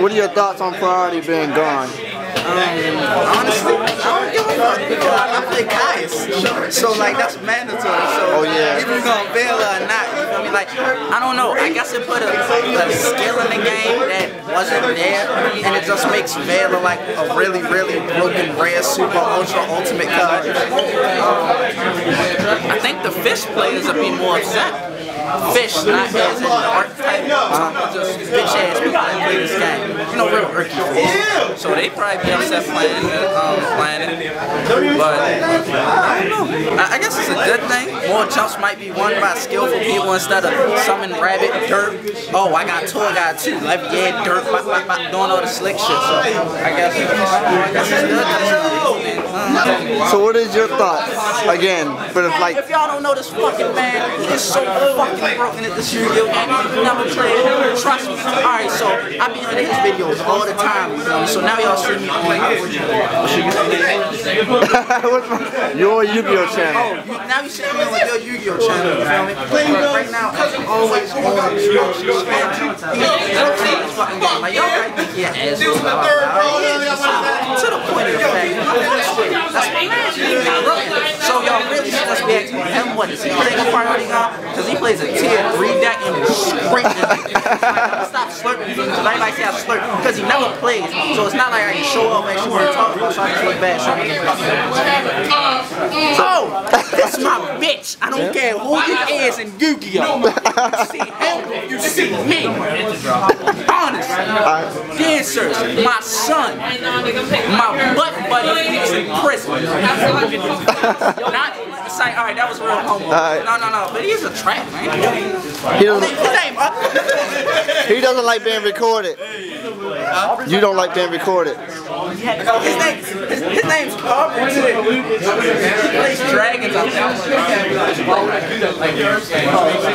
What are your thoughts on Priority being gone? Um, honestly, I don't give a fuck because I play Caius. So, like, that's mandatory. So, Oh, yeah. if you're gonna bail or not, you feel me? Like, I don't know. I guess it put a, a skill in the game that wasn't there, and it just makes Vela like a really, really broken, rare, super, ultra, ultimate card. Um, I think the fish players would be more upset. Fish, not as in the uh, just bitch ass people that play this game. You know, real irky fish. So they probably be upset playing it, um, playing it. But I don't know. I, I guess it's a good thing. More jumps might be won by skillful people instead of summon rabbit, dirt. Oh, I got tour guide too. Like yeah, dirt, bop, bop, bop, doing all the slick shit. So I guess, I guess it's good. Uh, So what is your thoughts, again, for the, like, if y'all don't know this fucking man, he is so fucking broken at this Yu-Gi-Oh game. Never played. Trust me. Alright, so I be in his videos all the time, you feel me? So now y'all see me on what's my, your Yu-Gi-Oh channel? Oh, you, now you see me on your Yu-Gi-Oh channel, you feel me? But right now, I'm always on Smoke Spam. He don't play this fucking game. Like, y'all might think he an asshole. To the point of the fact, that's my man. What is he playing a priority on? Because he plays a tier 3 deck and is scraping. Stop slurping everybody say I slurp because he never plays. So it's not like I can show up and want to talk about so I can look bad. So Oh, that's my bitch. I don't care who you is in Yu-Gi-Oh. You see him, you see me. Honest. Dancers, my son, my butt buddy is in prison. Not say, all right, that was real homo. right. No, no, no, but he's a trap, man. He doesn't, His name, uh, he doesn't like being recorded. You don't like being recorded. his name, his, his name's Carver too. He plays dragons. I think.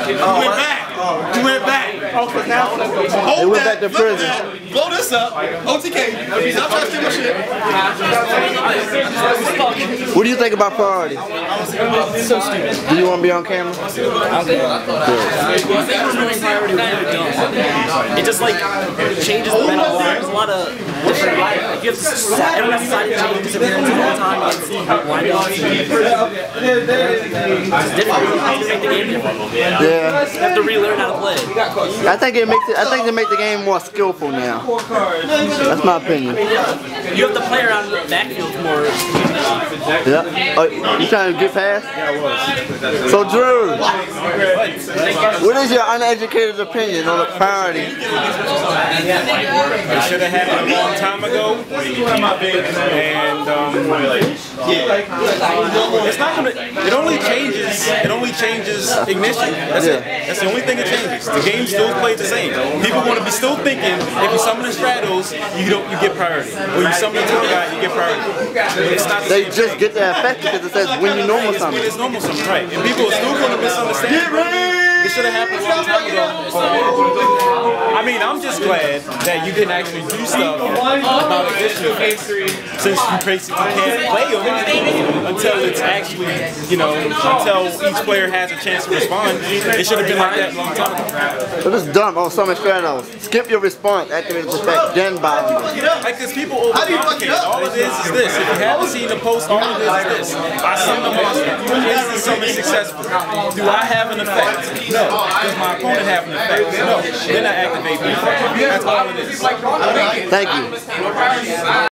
You went back. You went back. Hold They went that. back to prison. that. Blow this up. OTK. Stop trying to steal my shit. What do you think about Priority? So stupid. Do you want to be on camera? It just like changes the meta. There's a lot of different. Like, you have to, everyone's decided to change all the time why not. It's different. You have to make the game different. Yeah. You have to relearn how to play. I think it makes it, I think they make the game more skillful now. That's my opinion. You have to play around the backfield more. Yeah. Oh, you trying to get past? So Drew, what is your uneducated opinion on the priority? It should have happened a long time ago. And um, it's not gonna. It only changes. It only changes ignition. That's it. That's the only thing it changes. The game still plays the same. People want to be still thinking if you summon the Stratos, you don't you get priority. Or you summon the tour guy, you get priority. It's not the They just thing. get the effect because it says when you normal summon. it's normal summon, right? And people are still going to misunderstand. It should have happened a long time ago. I mean, I'm just glad that you can actually do stuff about addition effects since you basically can't play them until it's actually, you know, until each player has a chance to respond. It should have been like that a long time ago. But it's dumb on Summon Stratos. Skip your response, activate the effect, then buy. Like, because people overcomplicate. All it is is this. If you haven't seen the post, all it is is this. I summon a monster. Is the summon successful? Do I have an effect? No. Does my opponent have an effect? No. Then I activate effect. That's all it is. Thank you.